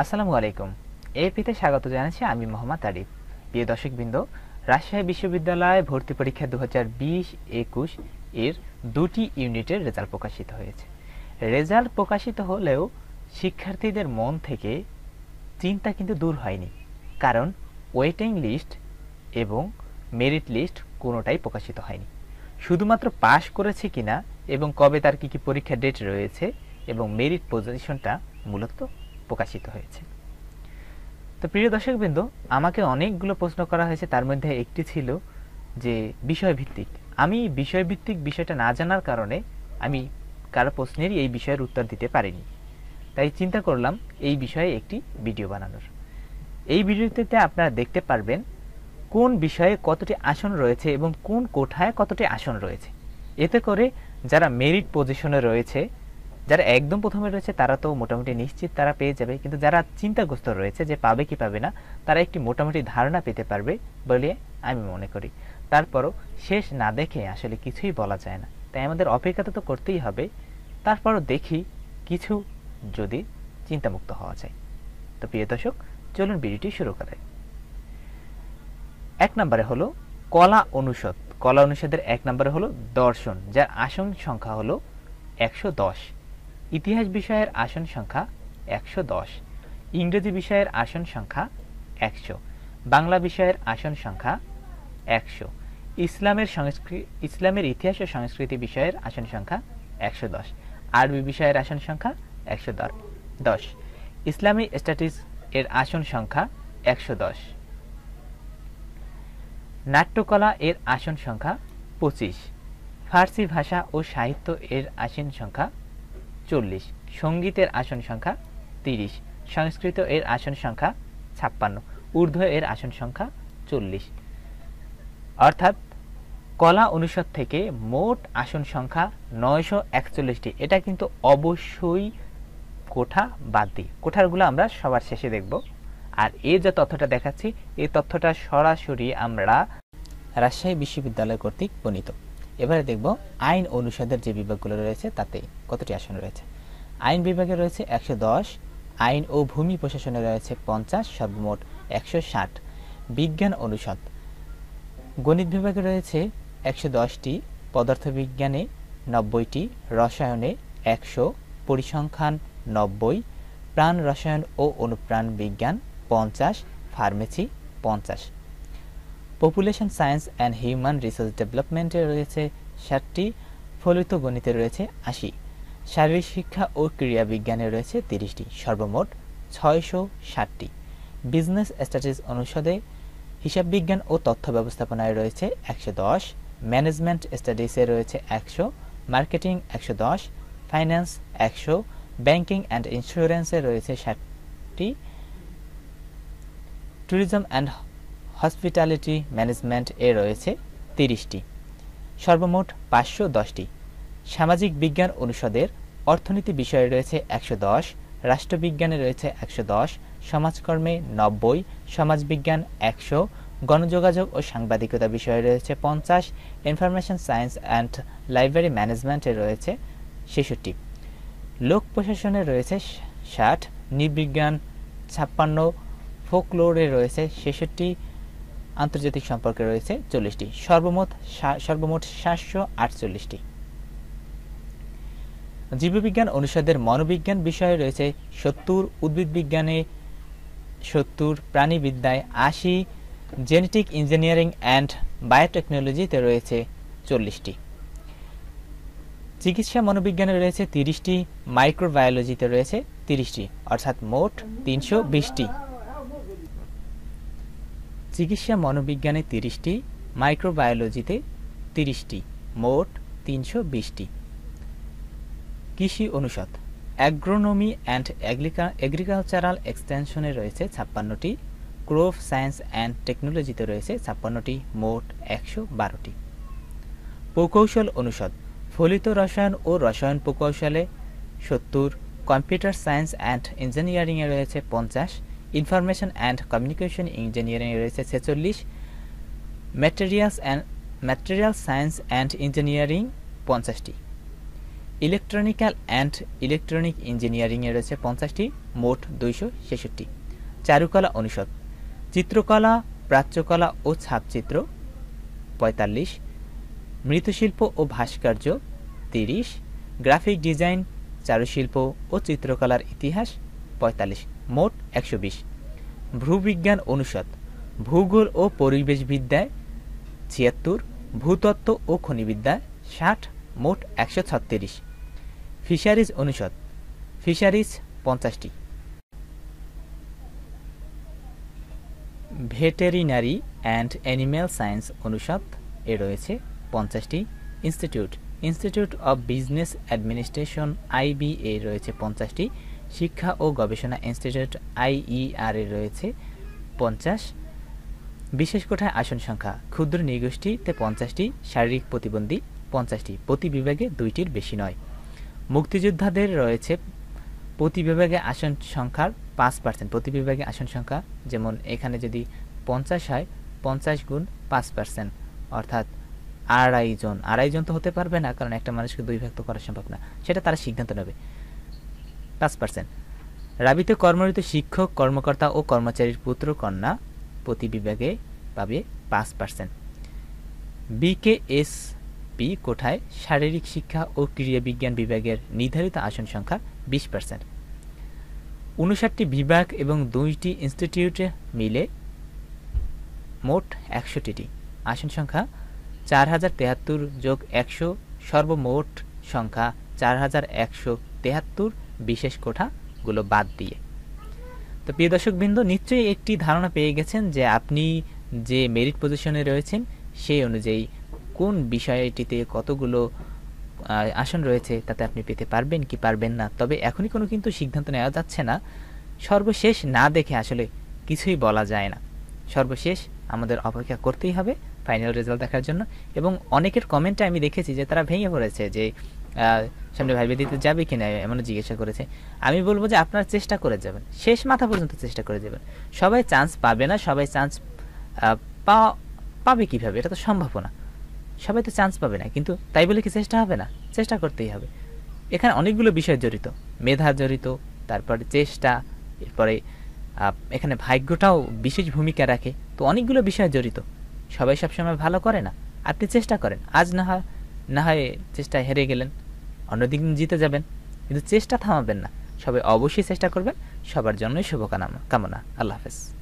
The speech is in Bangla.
আসসালামু আলাইকুম। এপিতে স্বাগত জানাচ্ছি আমি মোহাম্মদ আরিফ। প্রিয় দর্শকবৃন্দ, রাজশাহী বিশ্ববিদ্যালয়ে ভর্তি পরীক্ষা দু হাজার বিশ একুশ এর দুটি ইউনিটের রেজাল্ট প্রকাশিত হয়েছে। রেজাল্ট প্রকাশিত হলেও শিক্ষার্থীদের মন থেকে চিন্তা কিন্তু দূর হয়নি। কারণ ওয়েটিং লিস্ট এবং মেরিট লিস্ট কোনোটাই প্রকাশিত হয়নি। শুধুমাত্র পাশ করেছে কিনা এবং কবে তার কী কী পরীক্ষার ডেট রয়েছে এবং মেরিট পজিশনটা মূলত প্রকাশিত হয়েছে। তো প্রিয় দর্শকবৃন্দ, আমাকে অনেকগুলো প্রশ্ন করা হয়েছে, তার মধ্যে একটি ছিল যে বিষয়ভিত্তিক। আমি বিষয়ভিত্তিক বিষয়টা না জানার কারণে আমি কারও প্রশ্নেরই এই বিষয়ের উত্তর দিতে পারিনি। তাই চিন্তা করলাম এই বিষয়ে একটি ভিডিও বানানোর। এই ভিডিওতে আপনারা দেখতে পারবেন কোন বিষয়ে কতটি আসন রয়েছে এবং কোন কোঠায় কতটি আসন রয়েছে। এতে করে যারা মেরিট পজিশনে রয়েছে যারা একদম প্রথমে রয়েছে, তারা তো মোটামুটি নিশ্চিত তারা পেয়ে যাবে। কিন্তু যারা চিন্তাগ্রস্ত রয়েছে যে পাবে কি পাবে না, তারা একটি মোটামুটি ধারণা পেতে পারবে বলে আমি মনে করি। তারপরও শেষ না দেখে আসলে কিছুই বলা যায় না। তাই আমাদের অপেক্ষা তো করতেই হবে। তারপরও দেখি কিছু যদি চিন্তামুক্ত হওয়া যায়। তো প্রিয় দর্শক, চলুন ভিডিওটি শুরু করে এক নম্বরে হলো কলা অনুষদ। কলা অনুষদের এক নম্বরে হলো দর্শন, যার আসন সংখ্যা হলো একশো দশ। ইতিহাস বিষয়ের আসন সংখ্যা একশো দশ, ইংরেজি বিষয়ের আসন সংখ্যা একশো, বাংলা বিষয়ের আসন সংখ্যা একশো, ইসলামের সংস্কৃতি ইসলামের ইতিহাস ও সংস্কৃতি বিষয়ের আসন সংখ্যা একশো দশ, আরবি বিষয়ের আসন সংখ্যা একশো দশ, ইসলামী স্ট্যাটিস এর আসন সংখ্যা একশো দশ। নাট্যকলা এর আসন সংখ্যা পঁচিশ, ফার্সি ভাষা ও সাহিত্য এর আসন সংখ্যা চল্লিশ, সঙ্গীতের আসন সংখ্যা তিরিশ, সংস্কৃত এর আসন সংখ্যা ছাপ্পান্ন ঊর্ধ্ব এর আসন সংখ্যা চল্লিশ। অর্থাৎ কলা অনুষদ থেকে মোট আসন সংখ্যা নয়শো একচল্লিশটি। এটা কিন্তু অবশ্যই কোঠা বাদ দিই কোঠারগুলো আমরা সবার শেষে দেখব। আর এই যে তথ্যটা দেখাচ্ছি এই তথ্যটা সরাসরি আমরা রাজশাহী বিশ্ববিদ্যালয় কর্তৃক বর্ণিত। এবারে দেখব আইন অনুষদের যে বিভাগগুলো রয়েছে, তাতে কতটি আসন রয়েছে? আইন বিভাগে রয়েছে একশো দশ, আইন ও ভূমি প্রশাসনে রয়েছে পঞ্চাশ, সর্বমোট একশো ষাট। বিজ্ঞান অনুষদ, গণিত বিভাগে রয়েছে একশো দশটি, পদার্থবিজ্ঞানে নব্বইটি, রসায়নে একশো, পরিসংখ্যান নব্বই, প্রাণ রসায়ন ও অনুপ্রাণ বিজ্ঞান পঞ্চাশ, ফার্মেসি পঞ্চাশ। Population science and human resource ডেভেলপমেন্টে রয়েছে ষাটটি, ফলিত গণিতে রয়েছে আশি। শারীরিক শিক্ষা ও ক্রীড়া বিজ্ঞানে রয়েছে তিরিশটি, সর্বমোট ছয়শো ষাটটি। বিজনেস স্ট্যাটিস অনুষদে হিসাব বিজ্ঞান ও তথ্য ব্যবস্থাপনায় রয়েছে একশো দশ ম্যানেজমেন্ট স্টাডিজে রয়েছে একশো মার্কেটিং একশো দশ ফাইন্যান্স একশো ব্যাংকিং অ্যান্ড ইন্স্যুরেন্সে রয়েছে ষাটটি। ট্যুরিজম অ্যান্ড হসপিটালিটি ম্যানেজমেন্ট এ রয়েছে তিরিশটি। সর্বমোট পাঁচশো দশটি। সামাজিক বিজ্ঞান অনুষদের অর্থনীতি বিষয়ে রয়েছে একশো দশ, রাষ্ট্রবিজ্ঞানে রয়েছে একশো দশ, সমাজকর্মে নব্বই, সমাজবিজ্ঞান একশো, গণযোগাযোগ ও সাংবাদিকতা বিষয়ে রয়েছে পঞ্চাশ, ইনফরমেশন সায়েন্স অ্যান্ড লাইব্রেরি ম্যানেজমেন্টে রয়েছে ছেষট্টি। লোক প্রশাসনে রয়েছে ষাট, নৃবিজ্ঞান ছাপ্পান্ন, ফোকলোরে রয়েছে ছেষট্টি আন্তর্জাতিক সম্পর্কে রয়েছে চল্লিশটি। সর্বমোট সর্বমোট সাতশো আটচল্লিশটি। জীববিজ্ঞান অনুষদের মনোবিজ্ঞান বিষয়ে রয়েছে সত্তর, উদ্ভিদ বিজ্ঞানে সত্তর, প্রাণীবিদ্যায় আশি, জেনেটিক ইঞ্জিনিয়ারিং অ্যান্ড বায়োটেকনোলজিতে রয়েছে চল্লিশটি। চিকিৎসা মনোবিজ্ঞানে রয়েছে তিরিশটি, মাইক্রোবায়োলজিতে রয়েছে তিরিশটি, অর্থাৎ মোট তিনশো বিশটি। চিকিৎসা মনোবিজ্ঞানে তিরিশটি, মাইক্রোবায়োলজিতে তিরিশটি, মোট তিনশো বিশটি। কৃষি অনুষদ, অ্যাগ্রোনমি অ্যান্ড এগ্রিকালচারাল এক্সটেনশনে রয়েছে ছাপ্পান্নটি ক্রোভ সায়েন্স অ্যান্ড টেকনোলজিতে রয়েছে ছাপ্পান্নটি, মোট একশো বারোটি। প্রকৌশল অনুষদ, ফলিত রসায়ন ও রসায়ন প্রকৌশলে সত্তর, কম্পিউটার সায়েন্স অ্যান্ড ইঞ্জিনিয়ারিংয়ে রয়েছে পঞ্চাশ ইনফরমেশন অ্যান্ড কমিউনিকেশন ইঞ্জিনিয়ারিংয়ে রয়েছে ছেচল্লিশ materials and material science and engineering পঞ্চাশটি ইলেকট্রনিক্যাল অ্যান্ড ইলেকট্রনিক ইঞ্জিনিয়ারিংয়ে রয়েছে পঞ্চাশটি মোট দুইশো ছেষট্টি। চারুকলা অনুষদ। চিত্রকলা, প্রাচ্যকলা ও ছাপচিত্র পঁয়তাল্লিশ। মৃৎশিল্প ও ভাস্কর্য তিরিশ। গ্রাফিক ডিজাইন, চারুশিল্প ও চিত্রকলার ইতিহাস পঁয়তাল্লিশ। মোট একশো বিশ। ভূবিজ্ঞান অনুষদ, ভূগোল ও পরিবেশবিদ্যায় ছিয়াত্তর, ভূতত্ত্ব ও খনিবিদ্যায় ষাট, মোট একশো ছত্রিশ। ফিশারিজ অনুষদ, ফিশারিজ পঞ্চাশটি। ভেটেরিনারি অ্যান্ড অ্যানিম্যাল সায়েন্স অনুষদ, এ রয়েছে পঞ্চাশটি। Institute institute of business administration, IBA, রয়েছে পঞ্চাশটি। শিক্ষা ও গবেষণা ইনস্টিটিউট আইইআর এ রয়েছে পঞ্চাশ। বিশেষ কোঠায় আসন সংখ্যা, ক্ষুদ্র নিগোষ্ঠীতে পঞ্চাশটি, শারীরিক প্রতিবন্ধী পঞ্চাশটি, প্রতি বিভাগে দুইটির বেশি নয়। মুক্তিযোদ্ধাদের রয়েছে প্রতি বিভাগে আসন সংখ্যার পাঁচ পার্সেন্ট প্রতি বিভাগে আসন সংখ্যা যেমন এখানে যদি পঞ্চাশ হয়, পঞ্চাশ গুণ পাঁচ পার্সেন্ট অর্থাৎ আড়াই জন। আড়াই জন তো হতে পারবে না, কারণ একটা মানুষকে দুই ভাগ তো করা সম্ভব না। সেটা তারা সিদ্ধান্ত নেবে। পাঁচ পার্সেন্ট রাবিতে কর্মরত শিক্ষক, কর্মকর্তা ও কর্মচারীর পুত্র কন্যা প্রতি বিভাগে পাবে পাঁচ পার্সেন্ট বিকেএস পি কোঠায় শারীরিক শিক্ষা ও ক্রীড়া বিজ্ঞান বিভাগের নির্ধারিত আসন সংখ্যা বিশ পার্সেন্ট উনষাটটি বিভাগ এবং দুইটি ইনস্টিটিউটে মিলে মোট একশোটি আসন সংখ্যা চার হাজার তেহাত্তর যোগ একশো। সর্বমোট সংখ্যা চার হাজার একশো তেহাত্তর। বিশেষ কোঠাগুলো বাদ দিয়ে। তো প্রিয় দর্শকবৃন্দ, নিশ্চয়ই একটি ধারণা পেয়ে গেছেন যে আপনি যে মেরিট পজিশনে রয়েছেন, সেই অনুযায়ী কোন বিষয়টিতে কতগুলো আসন রয়েছে তাতে আপনি পেতে পারবেন কি পারবেন না। তবে এখনই কোনো কিন্তু সিদ্ধান্ত নেওয়া যাচ্ছে না। সর্বশেষ না দেখে আসলে কিছুই বলা যায় না। সর্বশেষ আমাদের অপেক্ষা করতেই হবে ফাইনাল রেজাল্ট দেখার জন্য। এবং অনেকের কমেন্টে আমি দেখেছি যে তারা ভেঙে পড়েছে যে সামনে ভাইবে দিতে যাবে কি না এমনও জিজ্ঞাসা করেছে। আমি বলব যে আপনার চেষ্টা করে যাবেন। শেষ মাথা পর্যন্ত চেষ্টা করে যাবেন। সবাই চান্স পাবে না, সবাই চান্স পাবে কীভাবে? এটা তো সম্ভব না। সবাই তো চান্স পাবে না, কিন্তু তাই বলে কি চেষ্টা হবে না? চেষ্টা করতেই হবে। এখানে অনেকগুলো বিষয় জড়িত। মেধা জড়িত, তারপরে চেষ্টা, এরপরে এখানে ভাগ্যটাও বিশেষ ভূমিকা রাখে। তো অনেকগুলো বিষয় জড়িত। সবাই সবসময় ভালো করে না। আপনি চেষ্টা করেন। আজ না হয় না হয় চেষ্টায় হেরে গেলেন। অন্যদিন জিতে যাবেন। কিন্তু চেষ্টা থামাবেন না। সবাই অবশ্যই চেষ্টা করবেন। সবার জন্যই শুভকামনা। কামনা। আল্লাহ হাফেজ।